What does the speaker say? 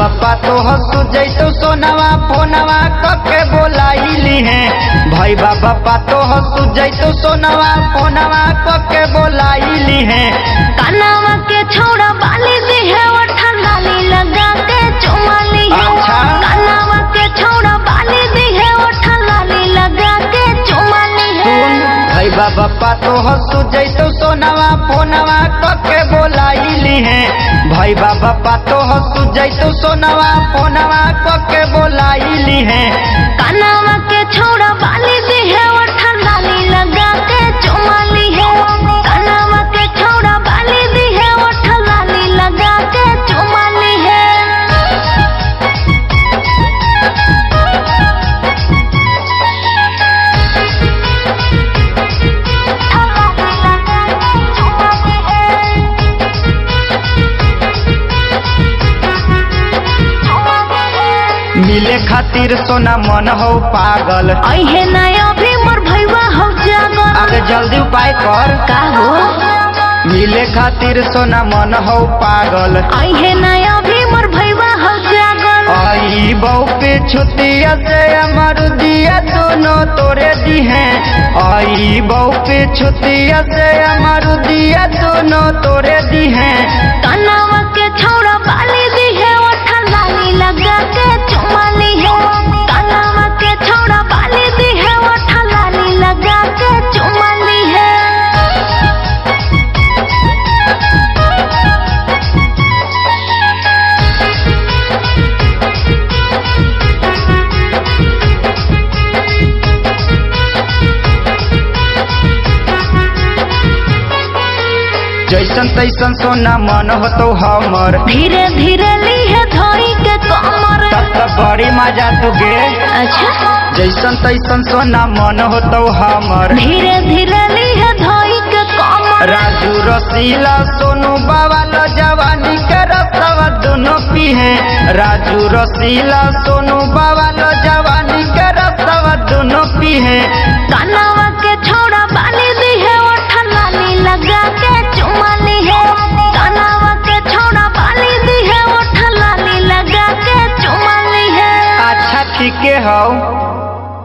बाबा तो हसु जैसो सोनावा, फोनावा कके बोलाइली है। भाई बाबा तो हसु जैसो सोनावा, फोनावा कके बोलाइली है। कानावा के छोड़ा तो हसु जैसो सोनावा फोनवा कके बोलाइली है। भाई बाबा पा तो हसु जैसो सोनावा फोनवा कके बोलाइली है। कानावा के छोड़ा बाली मिले खातिर सोना मन हो पागल। अहे नया भी मोर भैया हो जागल। आगे जल्दी उपाय कर। का हो मिले खातिर सोना मन हो पागल। अहे नया भी मोर भैया हो जागल। आई बहू पे छुतिया से अमर दिया दोनों तोरे दी हैं आई बहू पे छुतिया से अमर दिया दोनों तोरे दी हैं जैसन तैसन सोना मन हो तो हमर। धीरे धीरे ली है धोई के कमर तब तक बड़ी मज़ा तुगे अच्छा। जैसन तैसन सोना मन हो तो हमर। धीरे धीरे ली है धोई के कमर राजू रसीला सोनू बाबा लो जवानी के रसवा दोनों पी है राजू रसीला सोनू बाबा लो जवानी के रसवा दोनों पी है वो